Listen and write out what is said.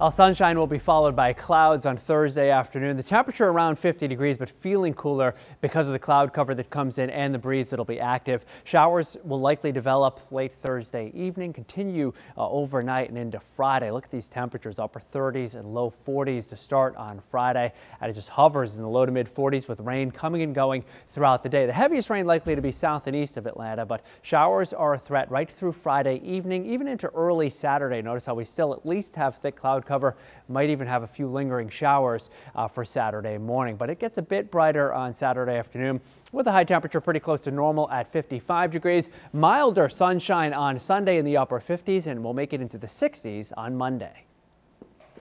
Well, sunshine will be followed by clouds on Thursday afternoon. The temperature around 50 degrees, but feeling cooler because of the cloud cover that comes in and the breeze that'll be active. Showers will likely develop late Thursday evening, continue uh, overnight and into Friday. Look at these temperatures, upper 30s and low 40s to start on Friday. And it just hovers in the low to mid 40s with rain coming and going throughout the day. The heaviest rain likely to be south and east of Atlanta, but showers are a threat right through Friday evening, even into early Saturday. Notice how we still at least have thick cloud cover. Might even have a few lingering showers uh, for Saturday morning, but it gets a bit brighter on Saturday afternoon with a high temperature pretty close to normal at 55 degrees. Milder sunshine on Sunday in the upper 50s and we'll make it into the 60s on Monday.